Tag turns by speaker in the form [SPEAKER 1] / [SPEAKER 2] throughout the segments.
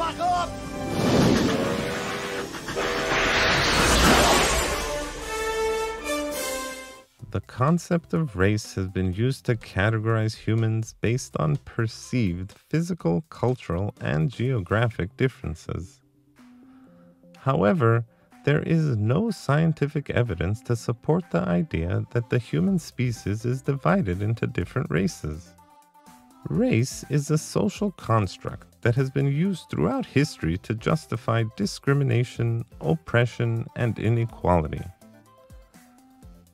[SPEAKER 1] up!
[SPEAKER 2] The concept of race has been used to categorize humans based on perceived physical, cultural, and geographic differences. However, there is no scientific evidence to support the idea that the human species is divided into different races. Race is a social construct that has been used throughout history to justify discrimination, oppression, and inequality.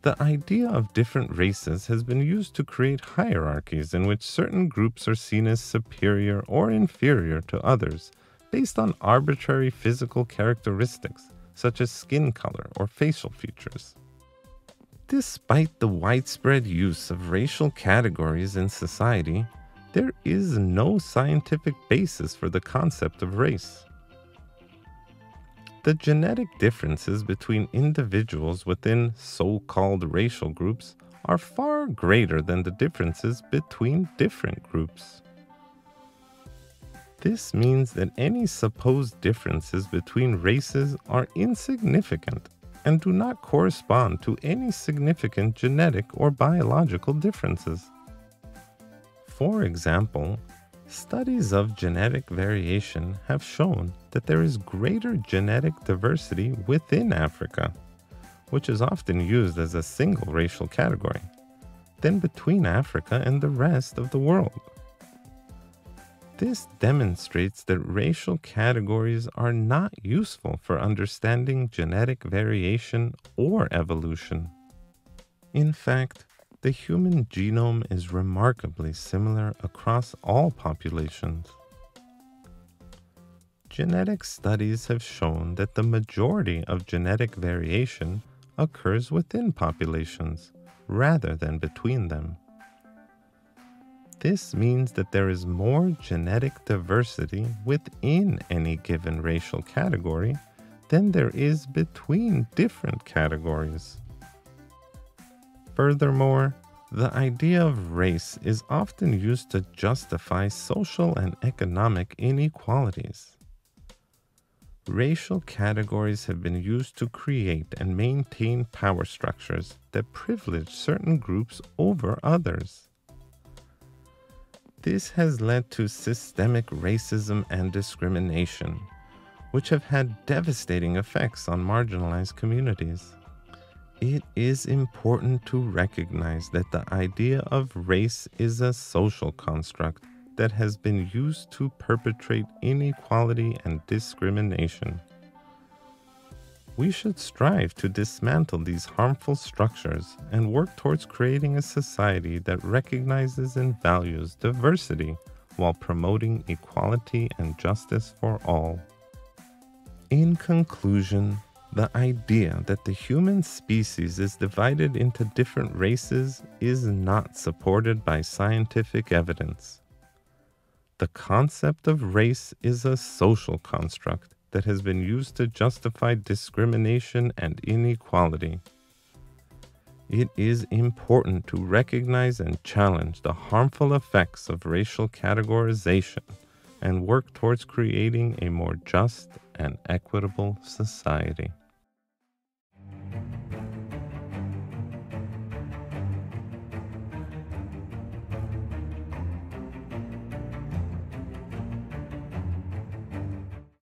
[SPEAKER 2] The idea of different races has been used to create hierarchies in which certain groups are seen as superior or inferior to others based on arbitrary physical characteristics such as skin color or facial features. Despite the widespread use of racial categories in society, there is no scientific basis for the concept of race. The genetic differences between individuals within so called racial groups are far greater than the differences between different groups. This means that any supposed differences between races are insignificant and do not correspond to any significant genetic or biological differences. For example, studies of genetic variation have shown that there is greater genetic diversity within Africa, which is often used as a single racial category, than between Africa and the rest of the world. This demonstrates that racial categories are not useful for understanding genetic variation or evolution. In fact, the human genome is remarkably similar across all populations. Genetic studies have shown that the majority of genetic variation occurs within populations rather than between them. This means that there is more genetic diversity within any given racial category than there is between different categories. Furthermore, the idea of race is often used to justify social and economic inequalities. Racial categories have been used to create and maintain power structures that privilege certain groups over others. This has led to systemic racism and discrimination, which have had devastating effects on marginalized communities. It is important to recognize that the idea of race is a social construct that has been used to perpetrate inequality and discrimination. We should strive to dismantle these harmful structures and work towards creating a society that recognizes and values diversity while promoting equality and justice for all. In conclusion, the idea that the human species is divided into different races is not supported by scientific evidence. The concept of race is a social construct that has been used to justify discrimination and inequality. It is important to recognize and challenge the harmful effects of racial categorization and work towards creating a more just and equitable society.